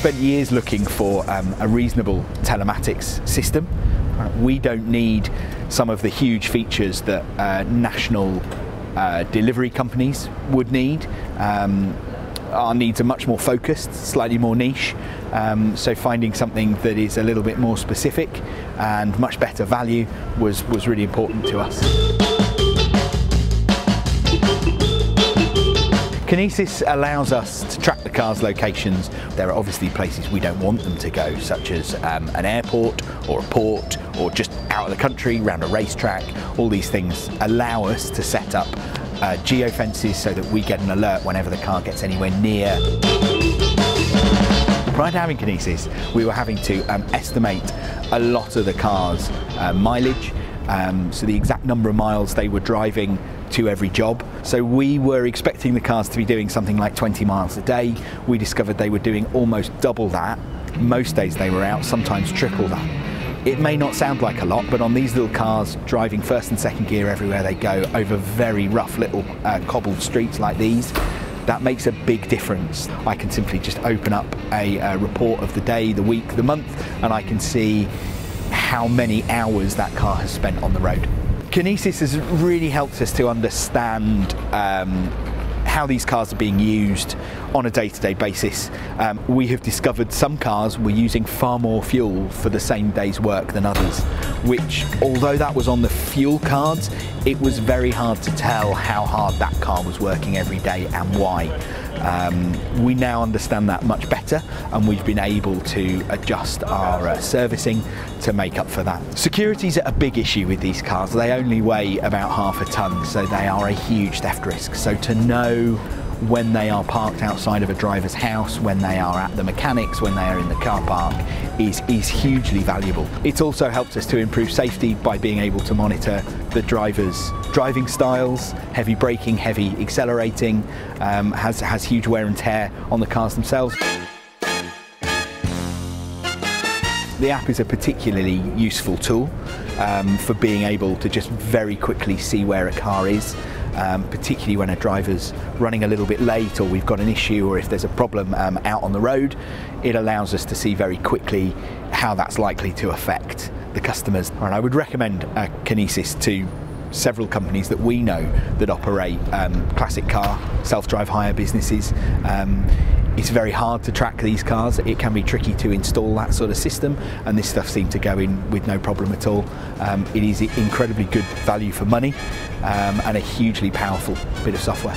spent years looking for um, a reasonable telematics system. Uh, we don't need some of the huge features that uh, national uh, delivery companies would need. Um, our needs are much more focused, slightly more niche. Um, so finding something that is a little bit more specific and much better value was, was really important to us. Kinesis allows us to track the car's locations. There are obviously places we don't want them to go, such as um, an airport or a port or just out of the country, around a racetrack. All these things allow us to set up uh, geofences so that we get an alert whenever the car gets anywhere near. Prior to having Kinesis, we were having to um, estimate a lot of the car's uh, mileage, um, so the exact number of miles they were driving to every job. So we were expecting the cars to be doing something like 20 miles a day. We discovered they were doing almost double that. Most days they were out, sometimes triple that. It may not sound like a lot, but on these little cars, driving first and second gear everywhere they go over very rough little uh, cobbled streets like these, that makes a big difference. I can simply just open up a, a report of the day, the week, the month, and I can see how many hours that car has spent on the road. Kinesis has really helped us to understand um, how these cars are being used on a day-to-day basis. Um, we have discovered some cars were using far more fuel for the same day's work than others, which although that was on the fuel cards, it was very hard to tell how hard that car was working every day and why. Um, we now understand that much better and we've been able to adjust our uh, servicing to make up for that. Security is a big issue with these cars. They only weigh about half a tonne, so they are a huge theft risk. So to know when they are parked outside of a driver's house, when they are at the mechanics, when they are in the car park, is, is hugely valuable. It also helps us to improve safety by being able to monitor the driver's driving styles, heavy braking, heavy accelerating, um, has, has huge wear and tear on the cars themselves. The app is a particularly useful tool um, for being able to just very quickly see where a car is um, particularly when a driver's running a little bit late or we've got an issue or if there's a problem um, out on the road, it allows us to see very quickly how that's likely to affect the customers. And I would recommend uh, Kinesis to several companies that we know that operate um, classic car self-drive hire businesses. Um, it's very hard to track these cars. It can be tricky to install that sort of system, and this stuff seemed to go in with no problem at all. Um, it is incredibly good value for money um, and a hugely powerful bit of software.